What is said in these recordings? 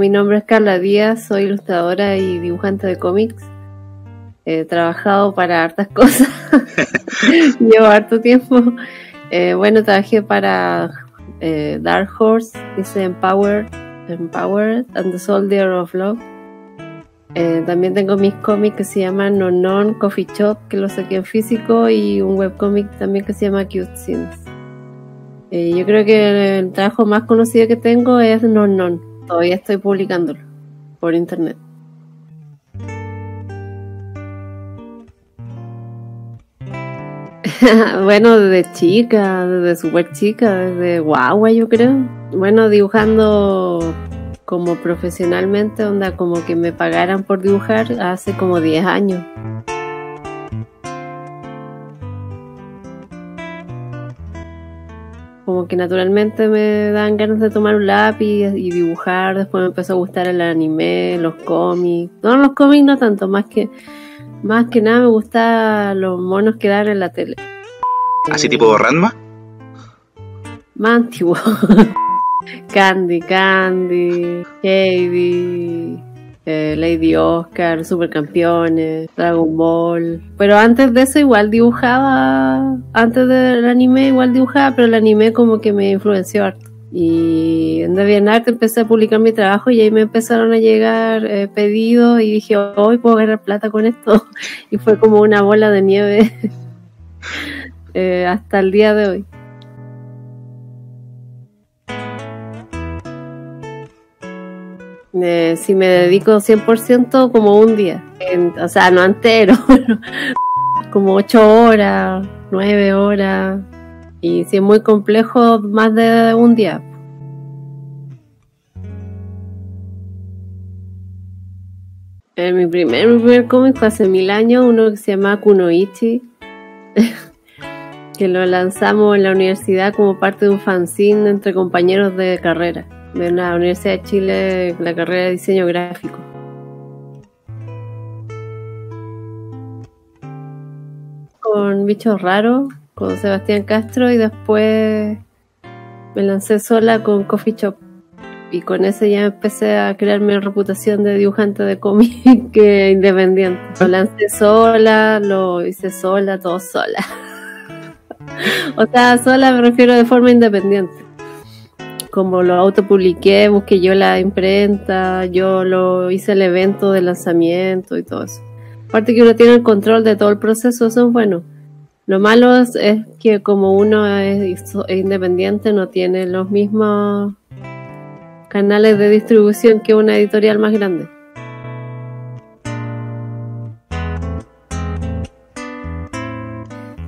Mi nombre es Carla Díaz, soy ilustradora y dibujante de cómics. He trabajado para hartas cosas. Llevo harto tiempo. Eh, bueno, trabajé para eh, Dark Horse, dice Empowered, Empowered and the Soldier of Love. Eh, también tengo mis cómics que se llaman Non Non Coffee Shop, que lo saqué en físico, y un webcómic también que se llama Cute Scenes. Eh, yo creo que el trabajo más conocido que tengo es Non Non. Todavía estoy publicándolo por internet. bueno, desde chica, desde súper chica, desde guagua yo creo. Bueno, dibujando como profesionalmente, onda como que me pagaran por dibujar hace como 10 años. Como que naturalmente me dan ganas de tomar un lápiz y dibujar, después me empezó a gustar el anime, los cómics. No, los cómics no tanto, más que más que nada me gustan los monos que dan en la tele. ¿Así tipo Ranma? Más antiguo. Candy, Candy, Heidi, eh, Lady Oscar, Supercampeones, Dragon Ball. Pero antes de eso igual dibujaba, antes del anime igual dibujaba, pero el anime como que me influenció. Y en DeviantArt empecé a publicar mi trabajo y ahí me empezaron a llegar eh, pedidos y dije, hoy puedo ganar plata con esto. Y fue como una bola de nieve eh, hasta el día de hoy. Eh, si me dedico 100% como un día, o sea, no entero, como 8 horas, 9 horas, y si es muy complejo, más de un día. En mi primer, mi primer cómic fue hace mil años, uno que se llama Kunoichi, que lo lanzamos en la universidad como parte de un fanzine entre compañeros de carrera de la Universidad de Chile, la carrera de diseño gráfico. Con Bichos Raros, con Sebastián Castro y después me lancé sola con Coffee Shop. Y con ese ya empecé a crear mi reputación de dibujante de cómic independiente. Lo lancé sola, lo hice sola, todo sola. o sea, sola me refiero de forma independiente como lo autopubliqué, busqué yo la imprenta, yo lo hice el evento de lanzamiento y todo eso. Aparte que uno tiene el control de todo el proceso, eso es bueno. Lo malo es, que como uno es, independiente, no tiene los mismos canales de distribución que una editorial más grande.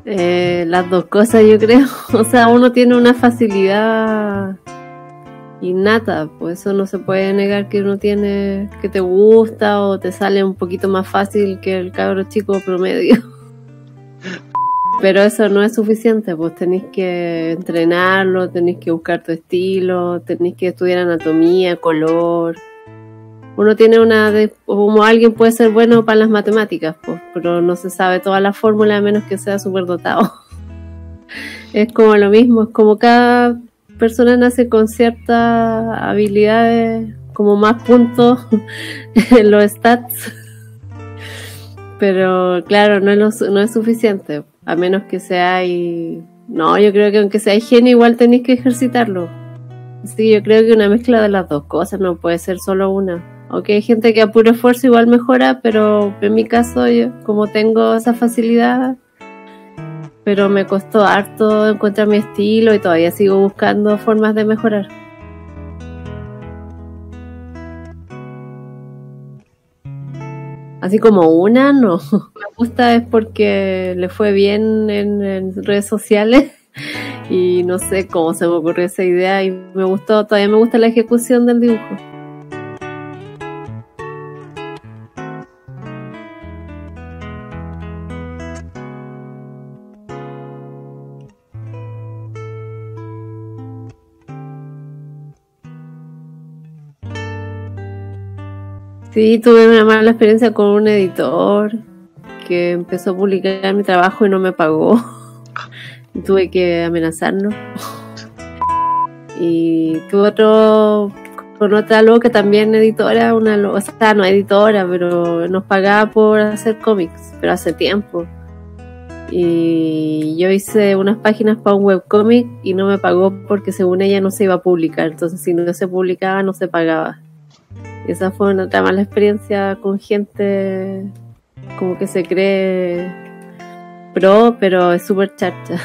Eh, las dos cosas yo creo. O sea, uno tiene una facilidad innata, pues eso no se puede negar que uno tiene, que te gusta o te sale un poquito más fácil que el cabro chico promedio. Pero eso no es suficiente, pues tenéis que entrenarlo, tenéis que buscar tu estilo, tenéis que estudiar anatomía, color. Uno tiene una, como alguien puede ser bueno para las matemáticas, pues, pero no se sabe toda la fórmula a menos que sea súper dotado. Es como lo mismo, es como cada persona nace con ciertas habilidades, como más puntos en los stats. Pero claro, no es, suficiente, a menos que sea y... No, yo creo que aunque sea genio, igual tenéis que ejercitarlo. Sí, yo creo que una mezcla de las dos cosas, no puede ser solo una. Aunque hay gente que a puro esfuerzo igual mejora, pero en mi caso, yo, como tengo esa facilidad, pero me costó harto encontrar mi estilo y todavía sigo buscando formas de mejorar. Así como una, no. Me gusta es porque le fue bien en, redes sociales y no sé cómo se me ocurrió esa idea y me gustó, todavía me gusta la ejecución del dibujo. Sí, tuve una mala experiencia con un editor que empezó a publicar mi trabajo y no me pagó. Tuve que amenazarlo. Y tuve otro con otra loca también editora, una lo- o sea, no editora, pero nos pagaba por hacer cómics, pero hace tiempo. Y yo hice unas páginas para un webcómic y no me pagó porque según ella no se iba a publicar, entonces si no se publicaba no se pagaba. Esa fue una otra mala experiencia con gente como que se cree pro, pero es súper charcha.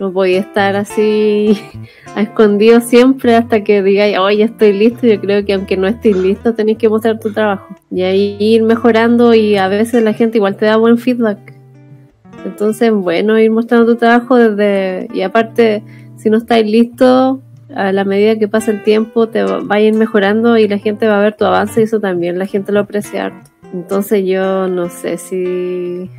No podía estar así a escondido siempre hasta que digáis, oye, estoy listo. Yo creo que aunque no estés listo, tenéis que mostrar tu trabajo. Y ahí ir mejorando y a veces la gente igual te da buen feedback. Entonces, bueno, ir mostrando tu trabajo desde... Y aparte, si no estáis listo, a la medida que pasa el tiempo, te va a ir mejorando y la gente va a ver tu avance y eso también la gente lo aprecia. Entonces yo no sé si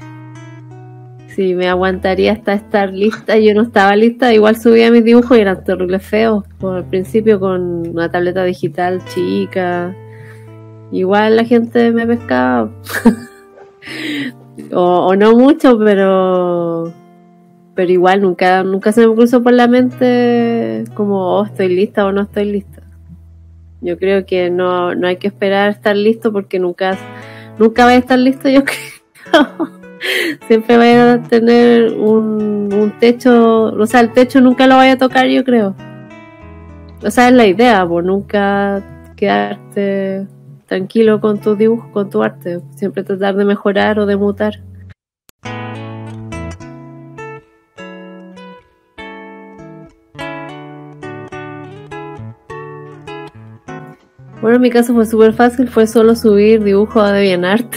si me aguantaría hasta estar lista. Yo no estaba lista, igual subía mis dibujos y eran terribles feos. Por principio con una tableta digital chica. Igual la gente me pescaba. o, o no mucho, pero pero igual nunca nunca se me cruzó por la mente como oh, estoy lista o no estoy lista. Yo creo que no, no hay que esperar estar listo porque nunca nunca va a estar listo, yo creo siempre vaya a tener un, un techo, o sea, el techo nunca lo vaya a tocar, yo creo. O sea, es la idea, por nunca quedarte tranquilo con tu dibujo, con tu arte. Siempre tratar de mejorar o de mutar. Bueno, en mi caso fue súper fácil, fue solo subir dibujo a DeviantArt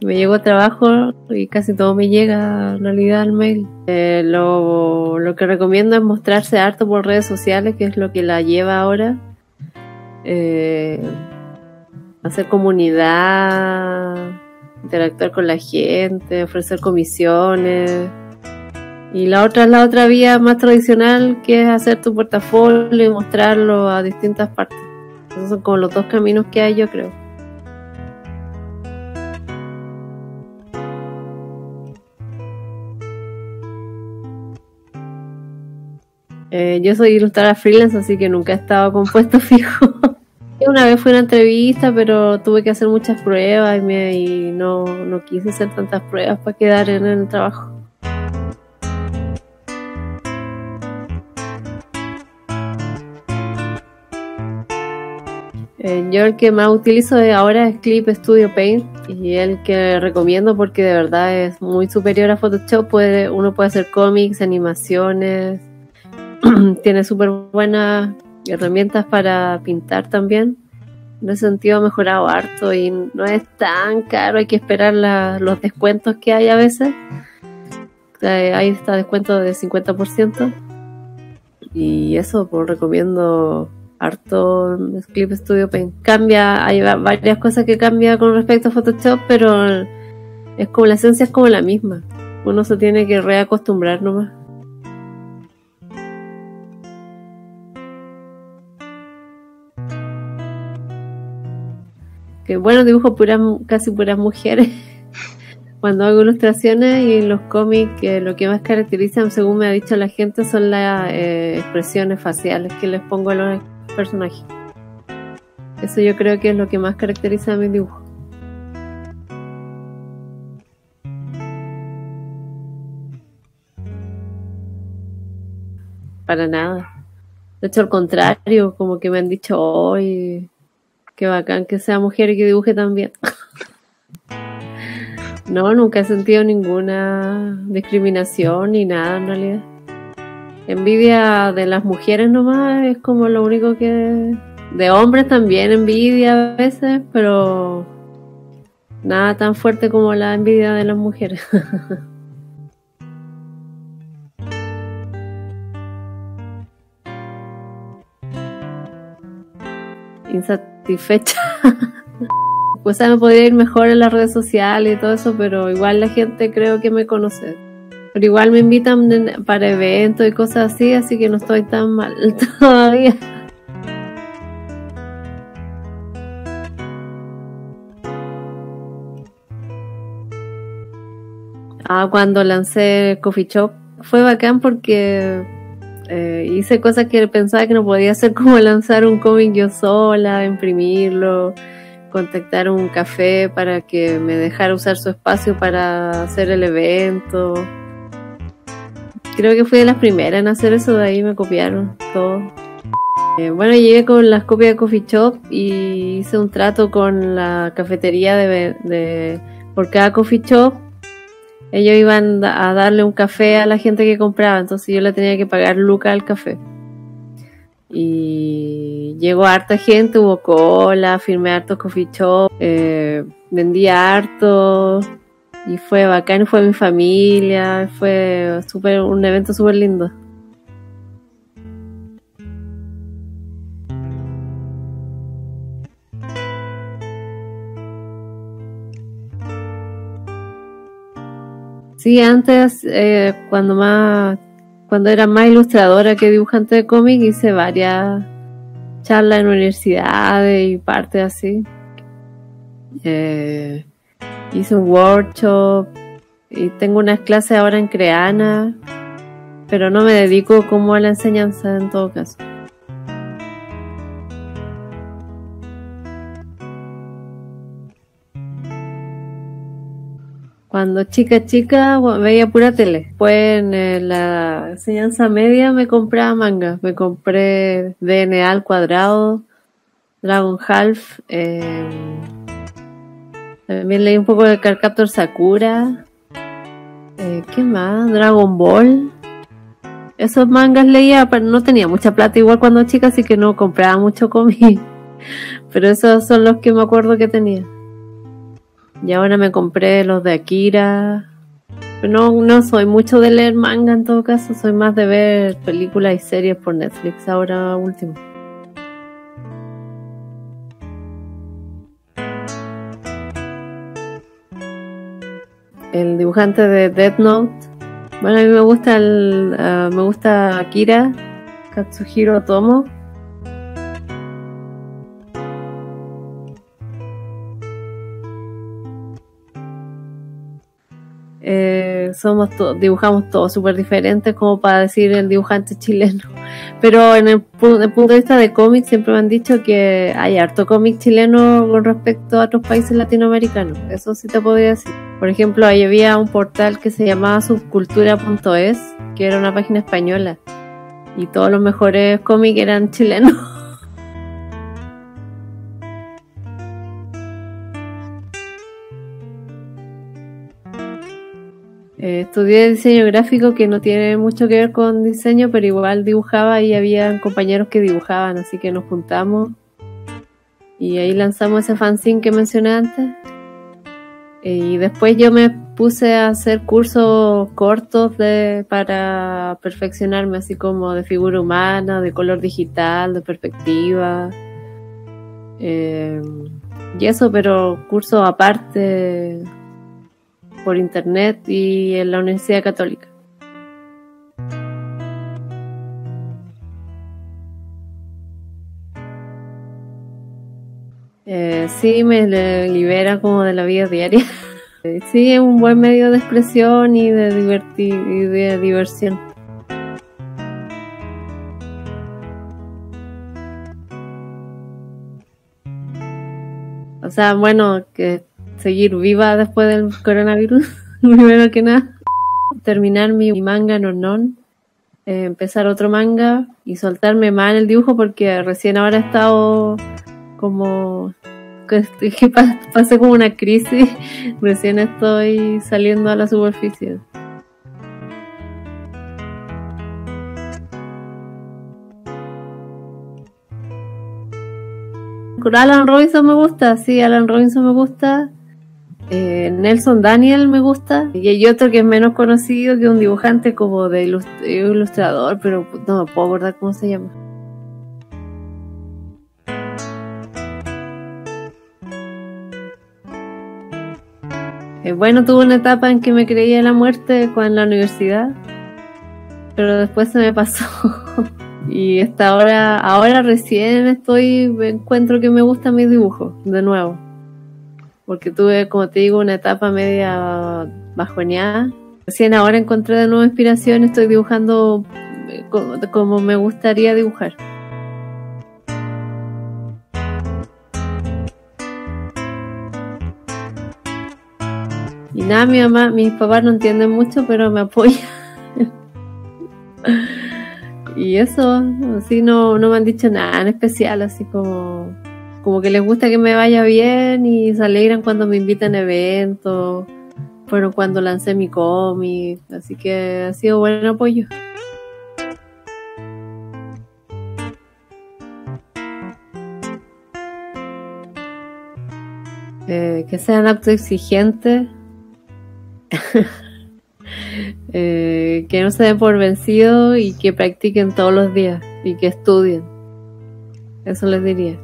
y me llegó trabajo y casi todo me llega en realidad al mail. Eh, lo, lo que recomiendo es mostrarse harto por redes sociales, que es lo que la lleva ahora. Eh, hacer comunidad, interactuar con la gente, ofrecer comisiones. Y la otra es la otra vía más tradicional, que es hacer tu portafolio y mostrarlo a distintas partes. Esos son como los dos caminos que hay, yo creo. Eh, yo soy ilustradora freelance, así que nunca he estado con puesto fijo. Una vez fui a una entrevista, pero tuve que hacer muchas pruebas y, no, no quise hacer tantas pruebas para quedar en el trabajo. Eh, yo el que más utilizo ahora es Clip Studio Paint y el que recomiendo porque de verdad es muy superior a Photoshop. Puede, uno puede hacer cómics, animaciones, tiene súper buenas herramientas para pintar también. En ese sentido mejorado harto y no es tan caro, hay que esperar la, los descuentos que hay a veces. Ahí está descuento de 50%. Y eso, pues recomiendo harto Clip Studio Paint. Cambia, hay varias cosas que cambia con respecto a Photoshop, pero es como la esencia es como la misma. Uno se tiene que reacostumbrar nomás. Que bueno, dibujo puras, casi puras mujeres. Cuando hago ilustraciones y los cómics, eh, lo que más caracterizan, según me ha dicho la gente, son las eh, expresiones faciales que les pongo a los personajes. Eso yo creo que es lo que más caracteriza a mi dibujo. Para nada. De hecho, al contrario, como que me han dicho hoy, qué bacán que sea mujer y que dibuje también. no, nunca he sentido ninguna discriminación ni nada en realidad. Envidia de las mujeres nomás es como lo único que... De hombres también envidia a veces, pero nada tan fuerte como la envidia de las mujeres. Insatisfecha. pues me podría ir mejor en las redes sociales y todo eso, pero igual la gente creo que me conoce. Pero igual me invitan para eventos y cosas así, así que no estoy tan mal todavía. Ah, cuando lancé Coffee Shop fue bacán porque eh, hice cosas que pensaba que no podía hacer, como lanzar un cómic yo sola, imprimirlo, contactar un café para que me dejara usar su espacio para hacer el evento. Creo que fui de las primeras en hacer eso, de ahí me copiaron todo. Eh, bueno, llegué con las copias de Coffee Shop y hice un trato con la cafetería de, por cada Coffee Shop ellos iban a darle un café a la gente que compraba, entonces yo le tenía que pagar Luca al café. Y llegó harta gente, hubo cola, firmé harto coffee shop, eh, harto y fue bacán, fue mi familia, fue super, un evento súper lindo. Sí, antes, eh, cuando más, cuando era más ilustradora que dibujante de cómic, hice varias charlas en universidades y partes así. Eh, hice un workshop y tengo unas clases ahora en Creana, pero no me dedico como a la enseñanza en todo caso. Cuando chica chica veía pura tele. Pues en eh, la enseñanza media me compraba manga. Me compré DNA al cuadrado, Dragon Half. Eh, también leí un poco de Carcaptor Sakura. Eh, ¿Qué más? Dragon Ball. Esos mangas leía, pero no tenía mucha plata igual cuando chica, así que no compraba mucho cómic. Pero esos son los que me acuerdo que tenía. Y ahora me compré los de Akira. no, no soy mucho de leer manga en todo caso, soy más de ver películas y series por Netflix ahora último. El dibujante de Death Note. Bueno, a mí me gusta el, ah, me gusta Akira, Katsuhiro Tomo. Eh, somos dibujamos todos súper diferentes como para decir el dibujante chileno. Pero en el, punto de vista de cómics siempre me han dicho que hay harto cómic chileno con respecto a otros países latinoamericanos. Eso sí te podría decir. Por ejemplo, ahí había un portal que se llamaba subcultura.es, que era una página española. Y todos los mejores cómics eran chilenos. Eh, estudié diseño gráfico que no tiene mucho que ver con diseño, pero igual dibujaba y había compañeros que dibujaban, así que nos juntamos y ahí lanzamos ese fanzine que mencioné antes. Y después yo me puse a hacer cursos cortos de, para perfeccionarme, así como de figura humana, de color digital, de perspectiva. Eh, y eso, pero cursos aparte por internet y en la Universidad Católica. Eh, sí, me libera como de la vida diaria. sí, es un buen medio de expresión y de, divertir, y de diversión. O sea, bueno, que seguir viva después del coronavirus, primero que nada. Terminar mi manga no non, eh, empezar otro manga y soltarme más en el dibujo porque recién ahora he estado como que, pasé como una crisis, recién estoy saliendo a la superficie. Alan Robinson me gusta, sí, Alan Robinson me gusta. Eh, Nelson Daniel me gusta. Y hay otro que es menos conocido, que un dibujante como de ilustrador, pero no me puedo acordar cómo se llama. Eh, bueno, tuve una etapa en que me creía la muerte en la universidad, pero después se me pasó. y hasta ahora, ahora recién estoy, encuentro que me gusta mi dibujo, de nuevo. Porque tuve, como te digo, una etapa media bajoneada. Recién ahora encontré de nuevo inspiración, estoy dibujando eh, co- como me gustaría dibujar. Y nada, mi mamá, mis papás no entienden mucho, pero me apoyan. y eso, así no, no me han dicho nada en especial, así como, como que les gusta que me vaya bien y se alegran cuando me invitan a eventos. Fueron cuando lancé mi cómic, así que ha sido buen apoyo. Eh, que sean autoexigentes, eh, que no se den por vencidos y que practiquen todos los días y que estudien. Eso les diría.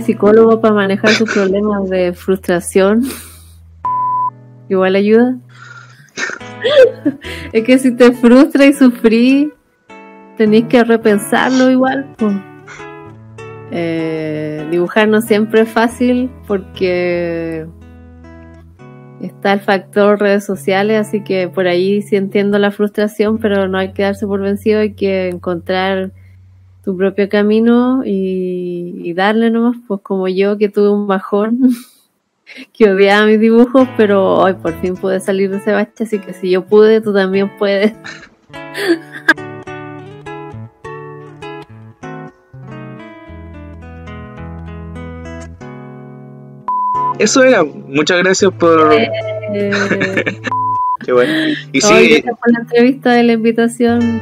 Psicólogo para manejar sus problemas de frustración igual ayuda. es que si te frustra y sufrí, tenéis que repensarlo igual. Eh, dibujar no siempre es fácil porque está el factor redes sociales, así que por ahí sí entiendo la frustración, pero no hay que darse por vencido, hay que encontrar tu propio camino y, y darle nomás, pues como yo que tuve un bajón, que odiaba mis dibujos, pero hoy por fin pude salir de ese bache, así que si yo pude, tú también puedes. Eso era. Muchas gracias por. Eh, Qué bueno. Y hoy, sí, gracias por la entrevista y la invitación.